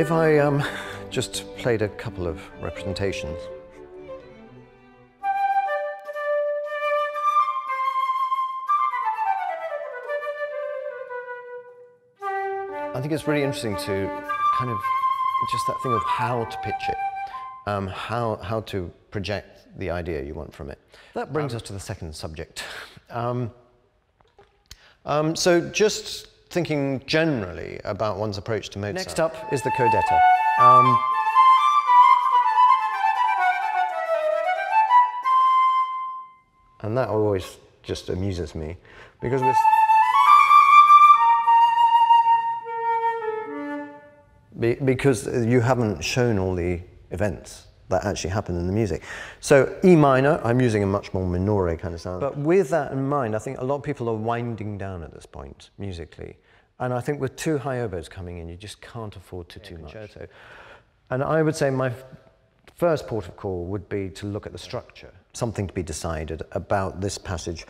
If I um, just played a couple of representations. I think it's really interesting to kind of just that thing of how to pitch it, um, how, how to project the idea you want from it. That brings um, us to the second subject. Um, um, so just thinking generally about one's approach to Mozart. Next up is the codetta. Um, and that always just amuses me because this because you haven't shown all the events that actually happened in the music. So E minor, I'm using a much more minore kind of sound. But with that in mind, I think a lot of people are winding down at this point musically. And I think with two high oboes coming in, you just can't afford to too much. And I would say my first port of call would be to look at the structure, something to be decided about this passage.